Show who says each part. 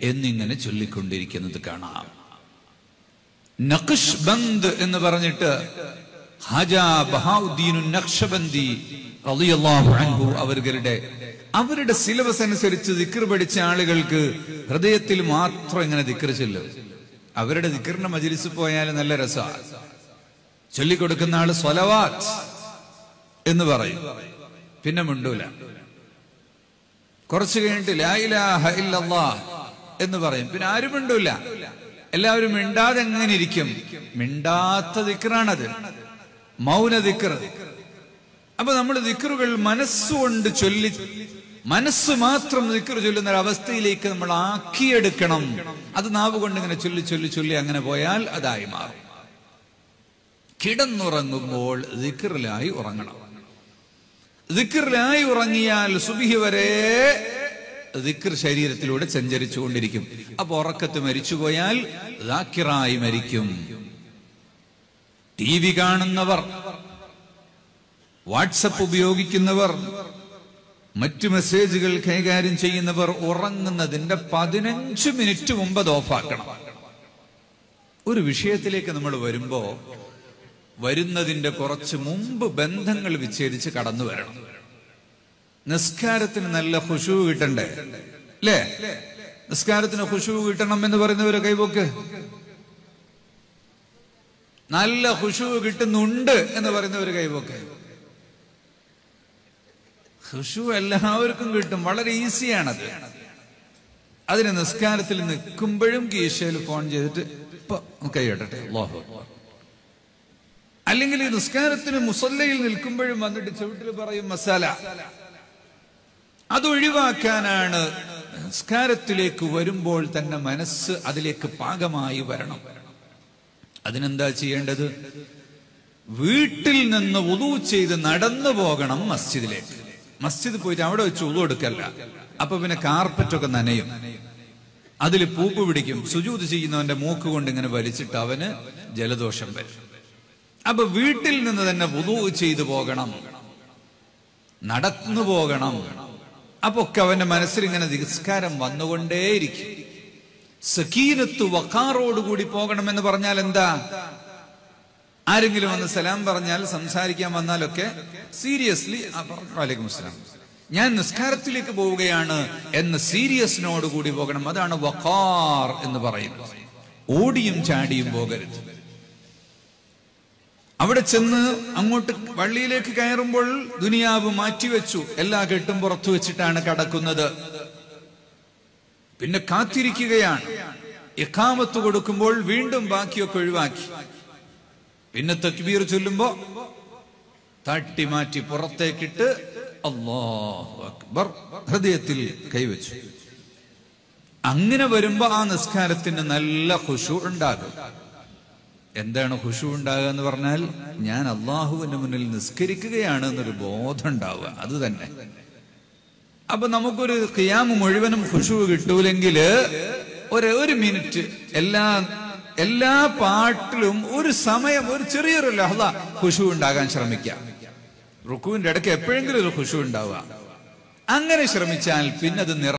Speaker 1: എന്നിങ്ങനെ ചൊല്ലിക്കൊണ്ടിരിക്കുന്നത് കാണാം. നഖഷ് ബന്ദ് എന്ന് പറഞ്ഞിട്ട് ഹാജാ ബഹാഉദ്ദീനു റളിയല്ലാഹു അൻഹു അവരുടെ അവരുടെ സിലബസ് അനുസരിച്ച് ദിക്ർ പഠിച്ച ആളുകൾക്ക് ഹൃദയത്തിൽ മാത്രം ഇങ്ങനെ ദിക്ർ ചൊല്ലും. അവരുടെ ദിക്റിന്റെ മജിലിസ് പോയാൽ നല്ല രസമാണ് ചൊല്ലിക്കൊടുക്കുന്ന ആൾ സ്വലവാത്ത് എന്ന് പറയും. പിന്നെ മിണ്ടൂല. കുറച്ചു കഴിഞ്ഞിട്ട് ലായിലാഹ ഇലാഹ ഇല്ലല്ലാഹ് എന്ന് പറയും. പിന്നെ ആരും മിണ്ടൂല. എല്ലാവരും മിണ്ടാതെ എങ്ങനെ ഇരിക്കും? മിണ്ടാത്ത ദിക്റാണത്. മൗന ദിക്ർ. അപ്പൊ നമ്മൾ ദിക്റുകൾ മനസ്സുകൊണ്ട് ചൊല്ലി മനസ്സ് മാത്രം ദിക്ർ ചൊല്ലുന്ന ഒരു അവസ്ഥയിലേക്ക് നമ്മൾ ആക്കിയെടുക്കണം. അത് നാവ് കൊണ്ട് ഇങ്ങനെ ചൊല്ലി ചൊല്ലി ചൊല്ലി അങ്ങനെ പോയാൽ അതായി മാറും. കിടന്നുറങ്ങുമ്പോൾ ദിക്റിലായി ഉറങ്ങണം. ദിക്റിലായി ഉറങ്ങിയാൽ സുബിഹി വരെ ദിക്കർ ശരീരത്തിലൂടെ സഞ്ചരിച്ചു കൊണ്ടിരിക്കും അപ്പൊ ഉറക്കത്ത് മരിച്ചുപോയാൽ ദാക്കിറായി മരിക്കും. ടി വി കാണുന്നവർ വാട്സപ്പ് ഉപയോഗിക്കുന്നവർ മറ്റു മെസ്സേജുകൾ കൈകാര്യം ചെയ്യുന്നവർ ഉറങ്ങുന്നതിന്റെ പതിനഞ്ച് മിനിറ്റ് മുമ്പ് ഓഫാക്കണം. ഒരു വിഷയത്തിലേക്ക് നമ്മൾ വരുമ്പോ വരുന്നതിന്റെ കുറച്ച് മുമ്പ് ബന്ധങ്ങൾ വിച്ഛേദിച്ച് കടന്നു വരണം. നിസ്കാരത്തിന് നല്ല ഖുഷു കിട്ടണ്ടേ? അല്ലേ നിസ്കാരത്തിന് ഖുഷു കിട്ടണം എന്ന് പറയുന്നവരെ കൈപോക്ക് നല്ല ഖുഷു കിട്ടുന്നുണ്ട് എന്ന് പറയുന്നവര് കൈപോക്ക് ഖുഷു എല്ലാവർക്കും കിട്ടും വളരെ ഈസിയാണത്. അതിന് നിസ്കാരത്തിൽ നിൽക്കുമ്പോഴും കീശയിൽ ഫോൺ ചെയ്തിട്ട് ഇപ്പൊ കൈ കേട്ടെ അക്ബർ. അല്ലെങ്കിൽ ഈ നിസ്കാരത്തിന് മുസല്ലയിൽ നിൽക്കുമ്പോഴും വന്നിട്ട് ചുവട്ടിൽ പറയും മസാല. അത് ഒഴിവാക്കാനാണ് നിസ്കാരത്തിലേക്ക് വരുമ്പോൾ തന്നെ മനസ്സ് അതിലേക്ക് പാകമായി വരണം. അതിനെന്താ ചെയ്യേണ്ടത്? വീട്ടിൽ നിന്ന് ഉതു ചെയ്ത് നടന്നു പോകണം മസ്ജിദിലേക്ക്. മസ്ജിദ് പോയിട്ട് അവിടെ വെച്ച് ഉതു എടുക്കല്ല. അപ്പൊ പിന്നെ കാർപ്പറ്റൊക്കെ നനയും. അതിൽ പൂപ്പ് പിടിക്കും. സുജൂത് ചെയ്യുന്നവന്റെ മൂക്ക് കൊണ്ട് ഇങ്ങനെ വലിച്ചിട്ട് അവന് ജലദോഷം വരും. അപ്പൊ വീട്ടിൽ നിന്ന് തന്നെ വുതു ചെയ്തു പോകണം. നടന്നു പോകണം. അപ്പൊ ഒക്കെ അവന്റെ മനസ്സിൽ ഇങ്ങനെ നിസ്കാരം വന്നുകൊണ്ടേയിരിക്കും. സക്കീനത്ത് വക്കാറോടുകൂടി പോകണമെന്ന് പറഞ്ഞാൽ എന്താ? ആരെങ്കിലും വന്ന് സലാം പറഞ്ഞാൽ സംസാരിക്കാൻ വന്നാലൊക്കെ സീരിയസ്ലി വലൈക്കും അസ്സലാം. ഞാൻ നിസ്കാരത്തിലേക്ക് പോവുകയാണ് എന്ന സീരിയസിനോട് കൂടി പോകണം. അതാണ് വക്കാർ എന്ന് പറയുന്നത്. ഓടിയും ചാടിയും പോകരുത്. അവിടെ ചെന്ന് അങ്ങോട്ട് വള്ളിയിലേക്ക് കയറുമ്പോൾ ദുനിയാവ് മാറ്റിവെച്ചു. എല്ലാ കെട്ടും പുറത്തു വെച്ചിട്ടാണ് കടക്കുന്നത്. പിന്നെ കാത്തിരിക്കുകയാണ്. ഇഖാമത്ത് കൊടുക്കുമ്പോൾ വീണ്ടും ബാക്കിയൊക്കെ ഒഴിവാക്കി. പിന്നെ തക്ബീർ ചൊല്ലുമ്പോ തട്ടി മാറ്റി പുറത്തേക്കിട്ട് അല്ലാഹു അക്ബർ ഹൃദയത്തിൽ കൈവച്ചു. അങ്ങനെ വരുമ്പോ ആ നിസ്കാരത്തിന് നല്ല ഖുഷു ഉണ്ടാകും. എന്താണ് ഹുഷു ഉണ്ടാകുക എന്ന് പറഞ്ഞാൽ ഞാൻ അള്ളാഹുവിന്റെ മുന്നിൽ നിസ്കരിക്കുകയാണ് എന്നൊരു ബോധം ഉണ്ടാവുക. അത് തന്നെ. അപ്പൊ നമുക്കൊരു ഖിയാമ് മുഴുവനും ഹുഷു കിട്ടൂലെങ്കിൽ ഒരു ഒരു മിനിറ്റ് എല്ലാ എല്ലാ പാട്ടിലും ഒരു സമയം ഒരു ചെറിയൊരു ലഹള ഹുഷു ഉണ്ടാകാൻ ശ്രമിക്കാം റുക്കുവിന്റെ ഇടയ്ക്ക് എപ്പോഴെങ്കിലും ഒരു ഹുഷു ഉണ്ടാവുക. അങ്ങനെ ശ്രമിച്ചാൽ പിന്നെ അത് നിറ